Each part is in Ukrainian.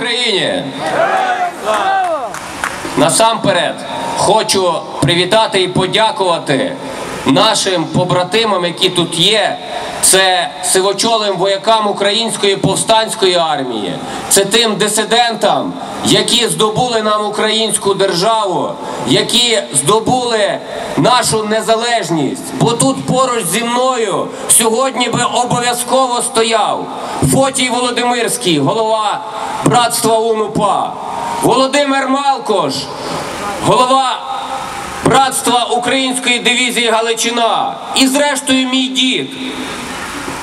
Україні! Насамперед хочу привітати і подякувати нашим побратимам, які тут є. Це сивочолим воякам Української повстанської армії, це тим дисидентам, які здобули нам українську державу, які здобули нашу незалежність. Бо тут поруч зі мною сьогодні би обов'язково стояв Фотій Володимирський, голова братства УНУПА, Володимир Малкош, голова братства Української дивізії Галичина. І, зрештою, мій дід.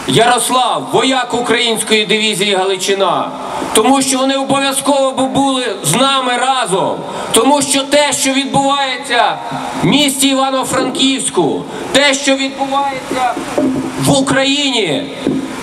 Ярослав, вояк української дивізії Галичина, тому що вони обов'язково були з нами разом, тому що те, що відбувається в місті Івано-Франківську, те, що відбувається в Україні,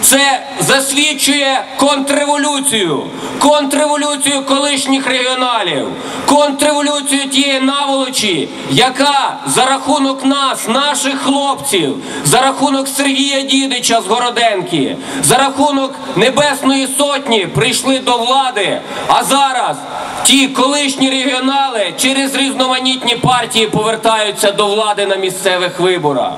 це засвідчує контрреволюцію, контрреволюцію колишніх регіоналів, контрреволюцію тієї наволочі, яка за рахунок нас, наших хлопців, за рахунок Сергія Дідича з Городенки, за рахунок Небесної Сотні прийшли до влади. А зараз ті колишні регіонали через різноманітні партії повертаються до влади на місцевих виборах.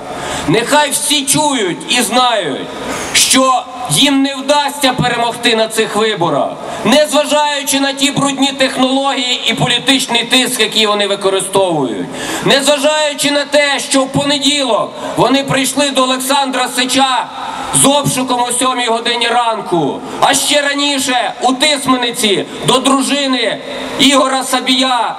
Нехай всі чують і знають, що їм не вдасться перемогти на цих виборах, незважаючи на ті брудні технології і політичний тиск, який вони використовують, незважаючи на те, що в понеділок вони прийшли до Олександра Сича з обшуком о 7 годині ранку, а ще раніше у Тисмениці до дружини Ігора Сабія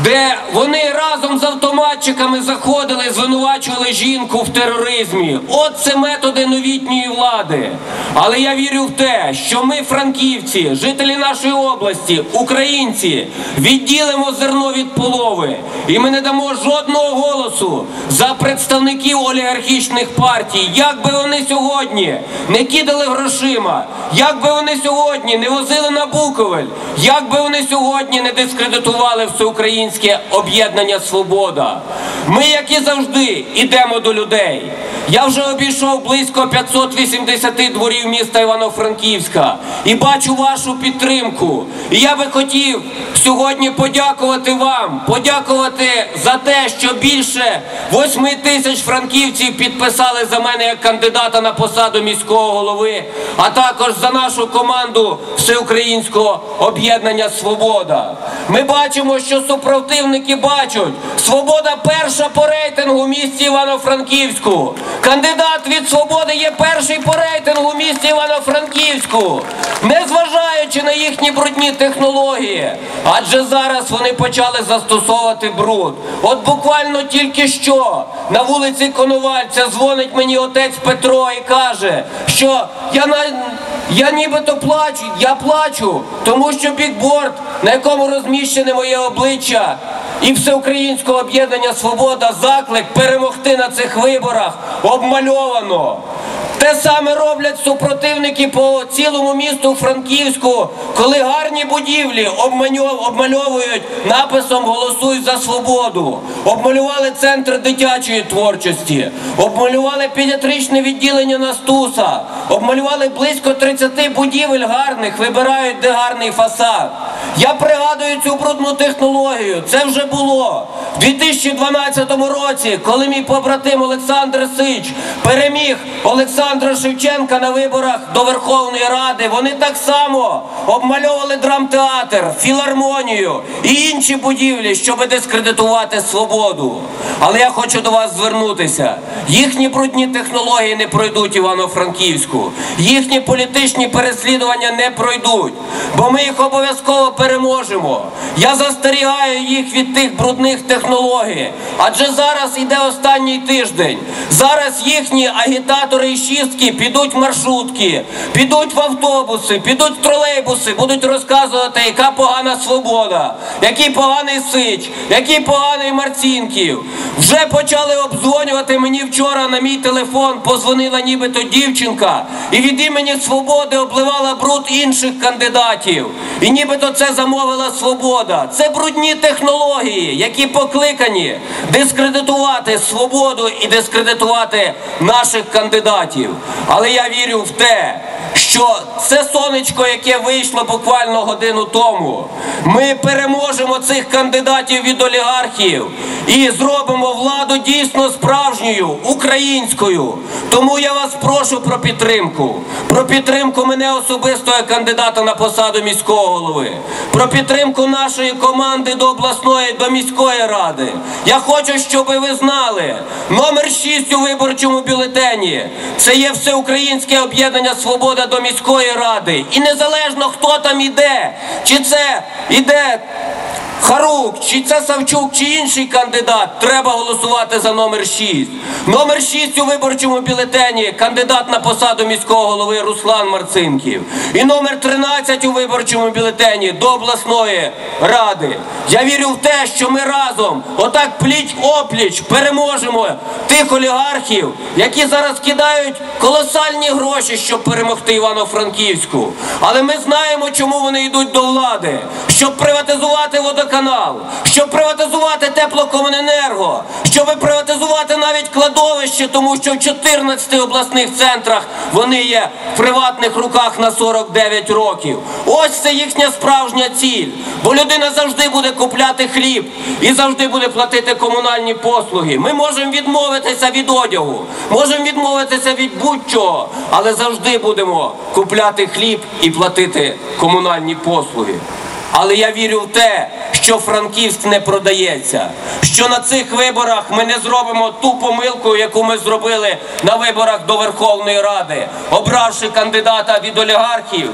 де вони разом з автоматчиками заходили, звинувачували жінку в тероризмі. От це методи новітньої влади. Але я вірю в те, що ми, франківці, жителі нашої області, українці, відділимо зерно від полови, і ми не дамо жодного голосу за представників олігархічних партій, як би вони сьогодні не кидали грошима, як би вони сьогодні не возили на Буковель, як би вони сьогодні не дискредитували всеукраїнське об'єднання Свобода. Ми, як і завжди, йдемо до людей. Я вже обійшов близько 580 дворів міста Івано-Франківська і бачу вашу підтримку. І я би хотів сьогодні подякувати вам, подякувати за те, що більше 8 тисяч франківців підписали за мене як кандидата на посаду міського голови, а також за нашу команду Всеукраїнського об'єднання Свобода. Ми бачимо, що супротивники бачать, свобода перша по рейтингу в місті Івано-Франківську. Кандидат від свободи є перший по рейтингу місті Івано-Франківську, незважаючи на їхні брудні технології. Адже зараз вони почали застосовувати бруд. От буквально тільки що на вулиці Коновальця дзвонить мені отець Петро і каже, що я на я нібито плачу, я плачу, тому що бікборд, на якому розміщене моє обличчя, і всеукраїнського об'єднання Свобода заклик перемогти на цих виборах обмальовано. Те саме роблять супротивники по цілому місту Франківську, коли гарні будівлі обмальовують написом Голосуй за свободу. Обмалювали центр дитячої творчості, обмалювали педіатричне відділення Настуса, обмалювали близько 30 будівель гарних, вибирають де гарний фасад. Я пригадую цю брудну технологію. Це вже було в 2012 році, коли мій побратим Олександр Сич переміг Олександра Шевченка на виборах до Верховної Ради. Вони так само обмальовували драмтеатр, філармонію і інші будівлі, щоб дискредитувати свободу. Але я хочу до вас звернутися. Їхні брудні технології не пройдуть Івано-Франківську. Їхні політичні переслідування не пройдуть, бо ми їх обов'язково переможемо. Я застерігаю їх від тих брудних технологій. Адже зараз іде останній тиждень. Зараз їхні агітатори і шістки підуть в маршрутки, підуть в автобуси, підуть в тролейбуси, будуть розказувати, яка погана свобода, який поганий сич, який поганий Марцінків. Вже почали обдзвонювати мені вчора на мій телефон, позвонила нібито дівчинка, і від імені свободи обливала бруд інших кандидатів. І нібито це замовила свобода. Це брудні технології, які покликані дискредитувати свободу і дискредитувати наших кандидатів. Але я вірю в те, що це сонечко, яке вийшло буквально годину тому, ми переможемо цих кандидатів від олігархів і зробимо владу дійсно справжньою, українською. Тому я вас прошу про підтримку. Про підтримку мене особисто як кандидата на посаду міського голови, про підтримку нашої команди до обласної, до міської ради. Я хочу, щоб ви знали, номер 6 у виборчому бюлетені це є всеукраїнське об'єднання Свобода до міської ради. І незалежно хто там іде, чи це іде Харук, чи це Савчук, чи інший кандидат, треба голосувати за номер 6. Номер 6 у виборчому бюлетені кандидат на посаду міського голови Руслан Марцинків. І номер 13 у виборчому бюлетені до обласної ради. Я вірю в те, що ми разом, отак пліч опліч, переможемо тих олігархів, які зараз кидають колосальні гроші, щоб перемогти Івано-Франківську. Але ми знаємо, чому вони йдуть до влади, щоб приватизувати водоканал, щоб приватизувати теплокомуненерго, щоб приватизувати навіть кладовище, тому що в 14 обласних центрах вони є в приватних руках на 49 років. Ось це їхня справжня ціль. Бо людина завжди буде купляти хліб і завжди буде платити комунальні послуги. Ми можемо відмовитися від одягу, можемо відмовитися від будь-чого, але завжди будемо купляти хліб і платити комунальні послуги. Але я вірю в те, що Франківськ не продається, що на цих виборах ми не зробимо ту помилку, яку ми зробили на виборах до Верховної Ради, обравши кандидата від олігархів,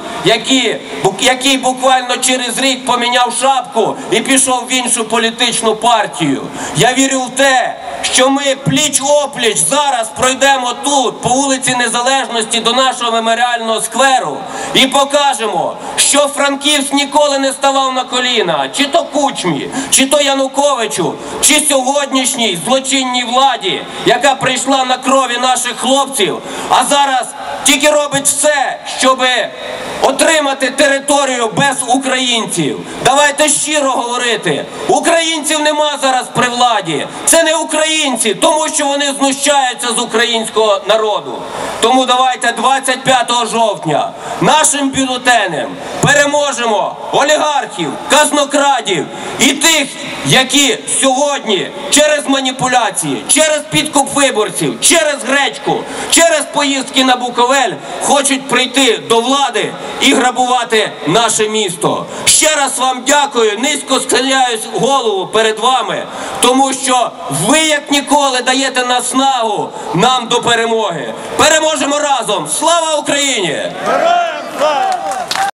який буквально через рік поміняв шапку і пішов в іншу політичну партію. Я вірю в те, що ми пліч опліч зараз пройдемо тут, по вулиці Незалежності до нашого меморіального скверу і покажемо, що Франківськ ніколи не ставав на коліна, чи то Кучмі, чи то Януковичу, чи сьогоднішній злочинній владі, яка прийшла на крові наших хлопців, а зараз тільки робить все, щоб отримати територію без українців. Давайте щиро говорити. Українців нема зараз при владі. Це не українці, тому що вони знущаються з українського народу. Тому давайте 25 жовтня нашим бюлетенем переможемо олігархів, казнокрадів і тих, які сьогодні через маніпуляції, через підкуп виборців, через гречку, через поїздки на Буковель хочуть прийти до влади і грабувати наше місто. Ще раз вам дякую, низько схиляюсь голову перед вами, тому що ви як ніколи даєте наснагу нам до перемоги. Переможемо разом! Слава Україні! Героям слава!